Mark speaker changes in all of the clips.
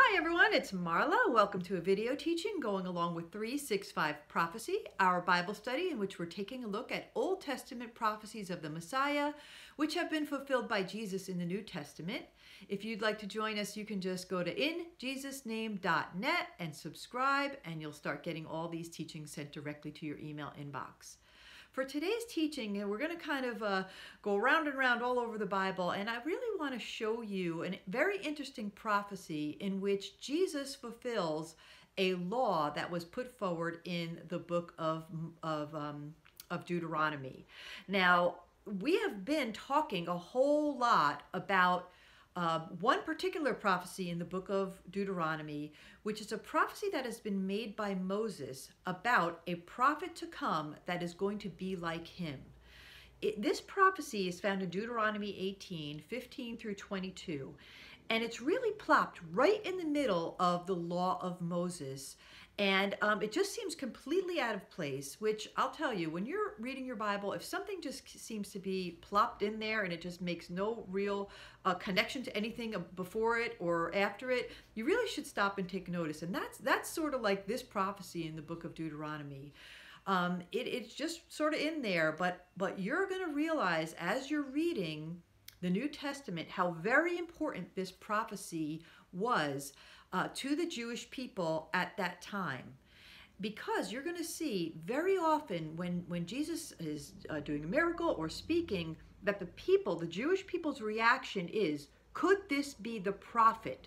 Speaker 1: Hi everyone, it's Marla. Welcome to a video teaching going along with 365 Prophecy, our Bible study in which we're taking a look at Old Testament prophecies of the Messiah, which have been fulfilled by Jesus in the New Testament. If you'd like to join us, you can just go to injesusname.net and subscribe, and you'll start getting all these teachings sent directly to your email inbox. For today's teaching, we're going to kind of uh, go round and round all over the Bible, and I really want to show you a very interesting prophecy in which Jesus fulfills a law that was put forward in the book of, of, um, of Deuteronomy. Now, we have been talking a whole lot about uh, one particular prophecy in the book of Deuteronomy, which is a prophecy that has been made by Moses about a prophet to come that is going to be like him. It, this prophecy is found in Deuteronomy 18, 15 through 22, and it's really plopped right in the middle of the law of Moses. And um, it just seems completely out of place, which I'll tell you, when you're reading your Bible, if something just seems to be plopped in there and it just makes no real uh, connection to anything before it or after it, you really should stop and take notice. And that's, that's sort of like this prophecy in the book of Deuteronomy. Um, it, it's just sort of in there, but, but you're going to realize as you're reading the New Testament how very important this prophecy was uh, to the Jewish people at that time. Because you're going to see very often when, when Jesus is uh, doing a miracle or speaking, that the people, the Jewish people's reaction is, could this be the prophet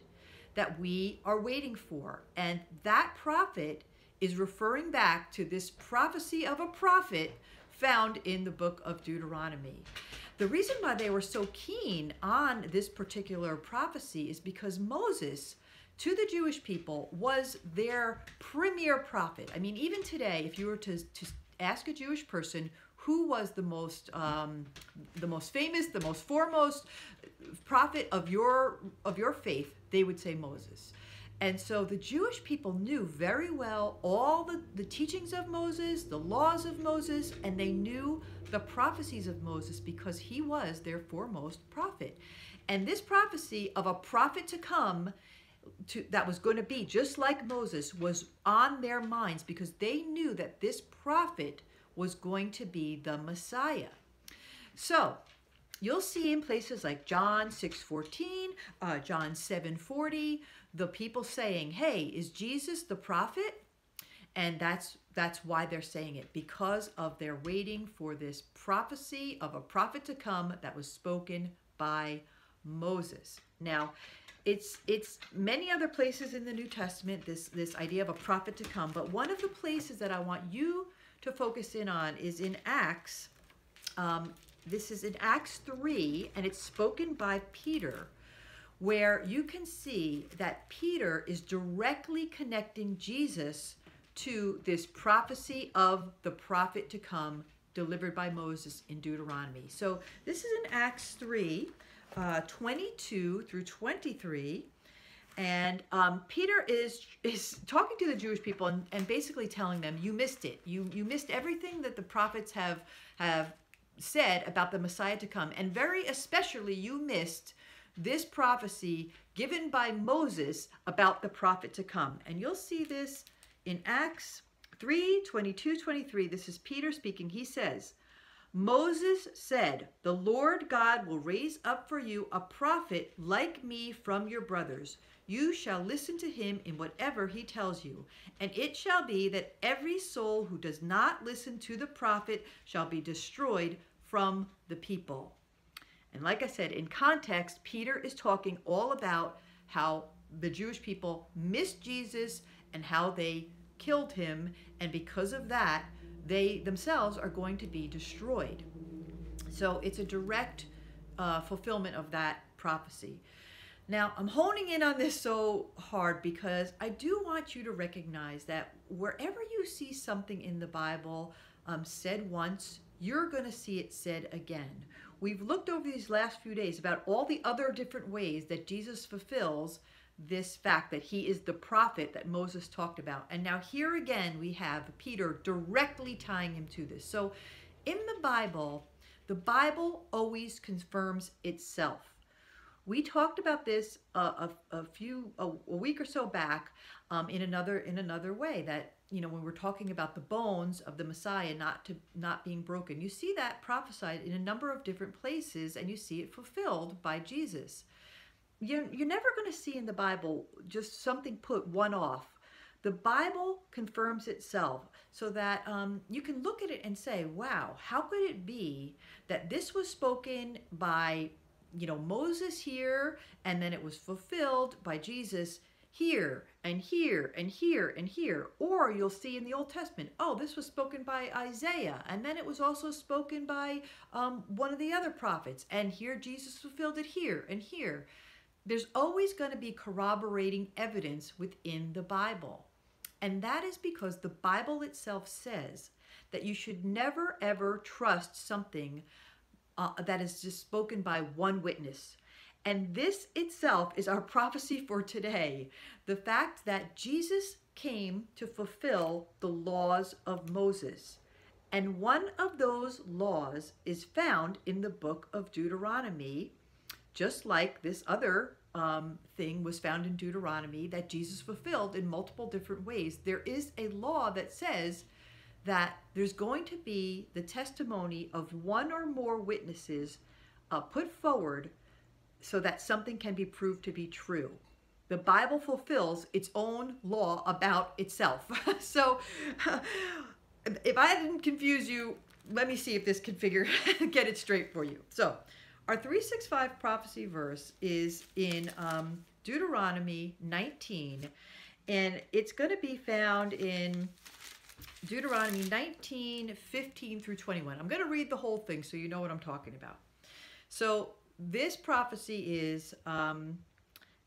Speaker 1: that we are waiting for? And that prophet is referring back to this prophecy of a prophet found in the book of Deuteronomy. The reason why they were so keen on this particular prophecy is because Moses to the Jewish people was their premier prophet. I mean, even today, if you were to, to ask a Jewish person who was the most um, the most famous, the most foremost prophet of your of your faith, they would say Moses. And so the Jewish people knew very well all the, the teachings of Moses, the laws of Moses, and they knew the prophecies of Moses because he was their foremost prophet. And this prophecy of a prophet to come to, that was going to be just like Moses was on their minds because they knew that this prophet was going to be the Messiah. So you'll see in places like John 6.14, uh, John 7.40, the people saying, hey, is Jesus the prophet? And that's that's why they're saying it because of their waiting for this prophecy of a prophet to come that was spoken by Moses. Now, it's it's many other places in the New Testament this this idea of a prophet to come, but one of the places that I want you to focus in on is in Acts. Um, this is in Acts 3, and it's spoken by Peter, where you can see that Peter is directly connecting Jesus to this prophecy of the prophet to come delivered by Moses in Deuteronomy. So this is in Acts 3 uh, 22 through 23. And um, Peter is is talking to the Jewish people and, and basically telling them, you missed it. You you missed everything that the prophets have have said about the Messiah to come. And very especially you missed this prophecy given by Moses about the prophet to come. And you'll see this in Acts 3, 22, 23. This is Peter speaking. He says, Moses said, The Lord God will raise up for you a prophet like me from your brothers. You shall listen to him in whatever he tells you. And it shall be that every soul who does not listen to the prophet shall be destroyed from the people. And like I said, in context, Peter is talking all about how the Jewish people missed Jesus and how they killed him. And because of that, they themselves are going to be destroyed. So it's a direct uh, fulfillment of that prophecy. Now, I'm honing in on this so hard because I do want you to recognize that wherever you see something in the Bible um, said once, you're going to see it said again. We've looked over these last few days about all the other different ways that Jesus fulfills this fact that he is the prophet that Moses talked about. And now here again we have Peter directly tying him to this. So in the Bible, the Bible always confirms itself. We talked about this a, a few a, a, week or so back um, in another in another way that you know when we're talking about the bones of the Messiah not to not being broken. You see that prophesied in a number of different places, and you see it fulfilled by Jesus. You're, you're never going to see in the Bible just something put one off the Bible confirms itself so that um, you can look at it and say, wow, how could it be that this was spoken by, you know, Moses here and then it was fulfilled by Jesus here and here and here and here. Or you'll see in the Old Testament, oh, this was spoken by Isaiah, and then it was also spoken by um, one of the other prophets, and here Jesus fulfilled it here and here. There's always going to be corroborating evidence within the Bible. And that is because the Bible itself says that you should never ever trust something uh, that is just spoken by one witness. And this itself is our prophecy for today the fact that Jesus came to fulfill the laws of Moses. And one of those laws is found in the book of Deuteronomy, just like this other um, thing was found in Deuteronomy that Jesus fulfilled in multiple different ways. There is a law that says that there's going to be the testimony of one or more witnesses uh, put forward so that something can be proved to be true. The Bible fulfills its own law about itself. so if I didn't confuse you, let me see if this can figure get it straight for you. So our 365 prophecy verse is in um, Deuteronomy 19, and it's going to be found in Deuteronomy 19, 15 through 21. I'm going to read the whole thing so you know what I'm talking about. So, this prophecy is um,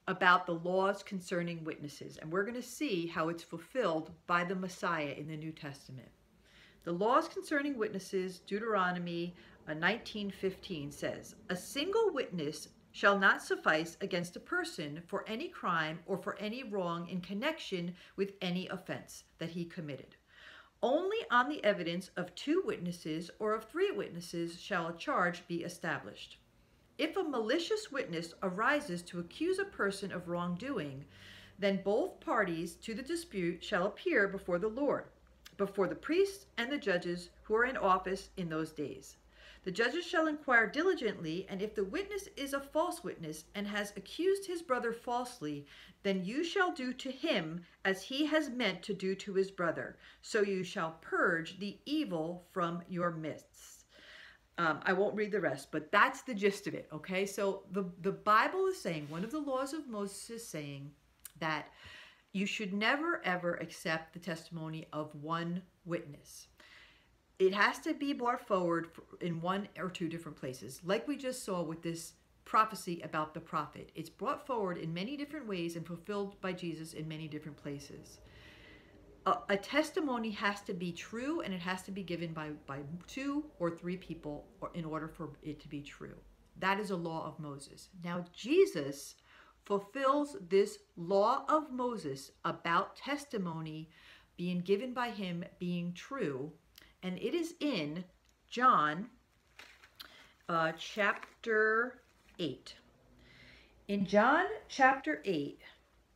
Speaker 1: about the laws concerning witnesses, and we're going to see how it's fulfilled by the Messiah in the New Testament. The laws concerning witnesses, Deuteronomy 1915 says, A single witness shall not suffice against a person for any crime or for any wrong in connection with any offense that he committed. Only on the evidence of two witnesses or of three witnesses shall a charge be established. If a malicious witness arises to accuse a person of wrongdoing, then both parties to the dispute shall appear before the Lord, before the priests and the judges who are in office in those days. The judges shall inquire diligently, and if the witness is a false witness and has accused his brother falsely, then you shall do to him as he has meant to do to his brother. So you shall purge the evil from your midst. Um, I won't read the rest, but that's the gist of it. Okay, so the the Bible is saying one of the laws of Moses is saying that you should never ever accept the testimony of one witness it has to be brought forward in one or two different places. Like we just saw with this prophecy about the prophet. It's brought forward in many different ways and fulfilled by Jesus in many different places. A, a, testimony has to be true and it has to be given by, by two or three people in order for it to be true. That is a law of Moses. Now, Jesus fulfills this law of Moses about testimony being given by him being true and it is in John uh, chapter 8. In John chapter 8,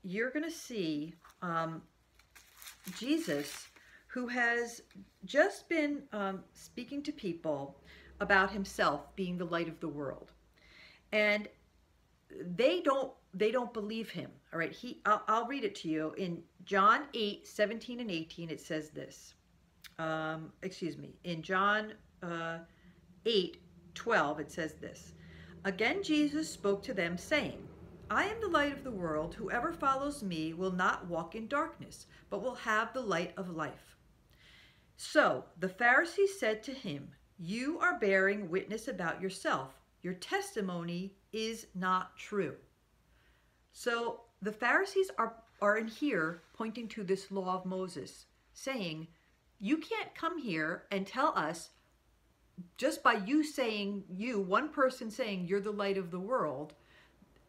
Speaker 1: you're going to see um, Jesus who has just been um, speaking to people about himself being the light of the world. And they don't they don't believe him all right he I'll, I'll read it to you in john 8 17 and 18 it says this um, excuse me, in John uh, 8 12, it says this Again, Jesus spoke to them, saying, I am the light of the world. Whoever follows me will not walk in darkness, but will have the light of life. So the Pharisees said to him, You are bearing witness about yourself. Your testimony is not true. So the Pharisees are, are in here pointing to this law of Moses, saying, you can't come here and tell us just by you saying you one person saying you're the light of the world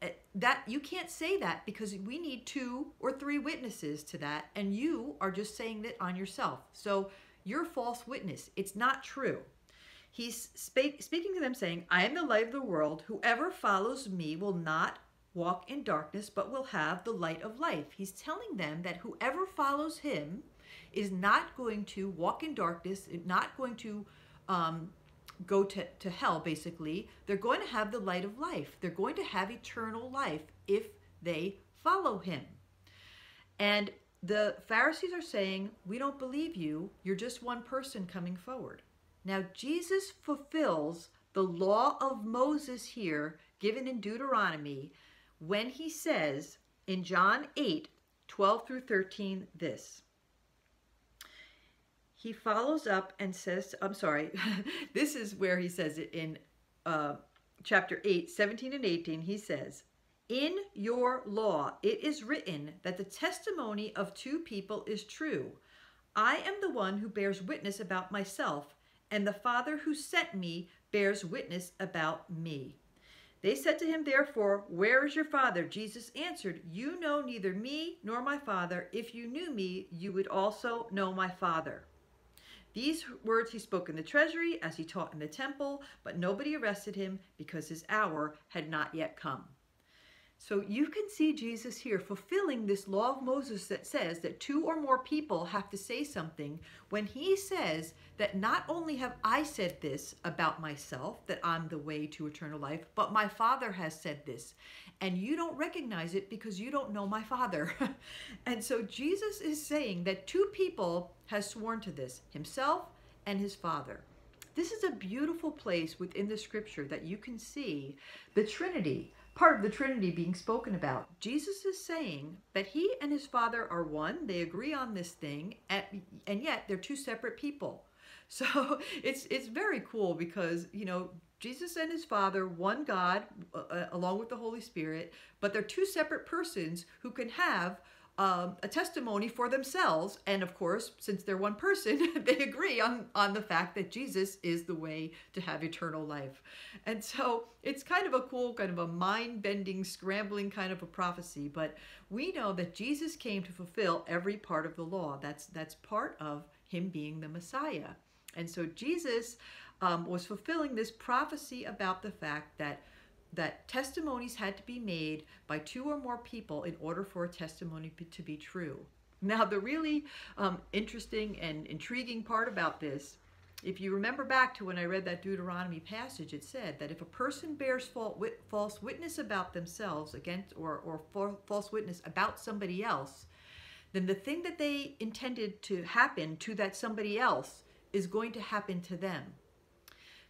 Speaker 1: eh, that you can't say that because we need two or three witnesses to that and you are just saying that on yourself so you're false witness it's not true he's spake, speaking to them, saying, I am the light of the world. Whoever follows me will not walk in darkness, but will have the light of life. He's telling them that whoever follows him is not going to walk in darkness, not going to um, go to, to hell, basically. They're going to have the light of life. They're going to have eternal life if they follow him. And the Pharisees are saying, We don't believe you. You're just one person coming forward. Now, Jesus fulfills the law of Moses here, given in Deuteronomy, when he says in John 8 12 through 13 this. He follows up and says, I'm sorry, this is where he says it in uh, chapter 8, 17 and 18. He says, In your law it is written that the testimony of two people is true. I am the one who bears witness about myself, and the Father who sent me bears witness about me. They said to him, therefore, Where is your Father? Jesus answered, You know neither me nor my Father. If you knew me, you would also know my Father. These words he spoke in the treasury as he taught in the temple, but nobody arrested him because his hour had not yet come. So you can see Jesus here fulfilling this law of Moses that says that two or more people have to say something when he says that not only have I said this about myself, that I'm the way to eternal life, but my Father has said this. And you don't recognize it because you don't know my Father. and so Jesus is saying that two people has sworn to this, himself and his Father. This is a beautiful place within the scripture that you can see the Trinity part of the Trinity being spoken about. Jesus is saying that he and his Father are one. They agree on this thing, and, yet they're two separate people. So it's it's very cool because you know Jesus and his Father, one God, uh, uh along with the Holy Spirit, but they're two separate persons who can have um, a testimony for themselves. And of course, since they're one person, they agree on, on the fact that Jesus is the way to have eternal life. And so it's kind of a cool, kind of a mind bending, scrambling kind of a prophecy. But we know that Jesus came to fulfill every part of the law. That's, that's part of him being the Messiah. And so Jesus um, was fulfilling this prophecy about the fact that that testimonies had to be made by two or more people in order for a testimony to be true. Now, the really um, interesting and intriguing part about this, if you remember back to when I read that Deuteronomy passage, it said that if a person bears false witness about themselves against or, or false witness about somebody else, then the thing that they intended to happen to that somebody else is going to happen to them.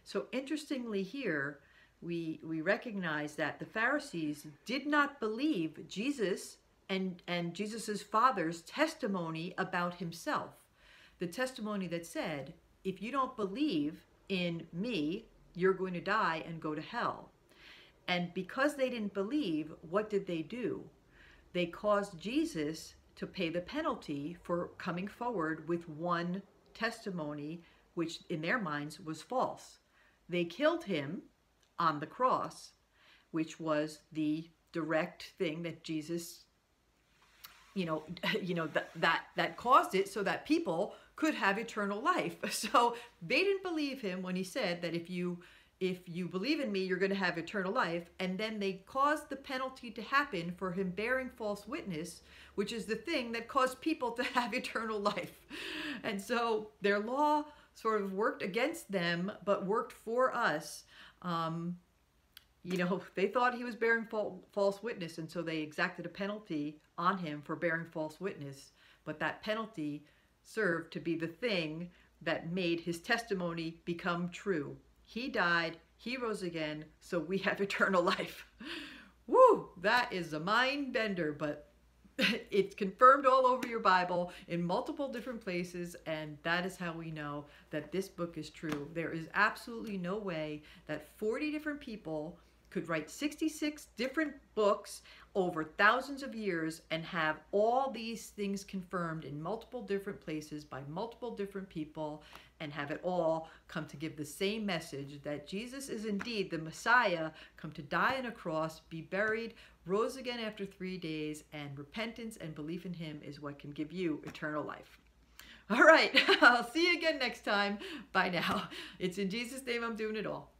Speaker 1: So interestingly here, we, we recognize that the Pharisees did not believe Jesus and, and Jesus's father's testimony about himself. The testimony that said, if you don't believe in me, you're going to die and go to hell. And because they didn't believe, what did they do? They caused Jesus to pay the penalty for coming forward with one testimony, which in their minds was false. They killed him on the cross, which was the direct thing that Jesus you know you know that that that caused it so that people could have eternal life. So they didn't believe him when he said that if you if you believe in me you're going to have eternal life. And then they caused the penalty to happen for him bearing false witness which is the thing that caused people to have eternal life. And so their law sort of worked against them but worked for us um, you know, they thought he was bearing false witness, and so they exacted a penalty on him for bearing false witness. But that penalty served to be the thing that made his testimony become true. He died, he rose again, so we have eternal life. Woo! That is a mind bender, but it's confirmed all over your Bible in multiple different places, and that is how we know that this book is true. There is absolutely no way that 40 different people could write 66 different books over thousands of years and have all these things confirmed in multiple different places by multiple different people and have it all come to give the same message that Jesus is indeed the Messiah, come to die on a cross, be buried, rose again after three days, and repentance and belief in him is what can give you eternal life. All right. I'll see you again next time. Bye now. It's in Jesus' name I'm doing it all.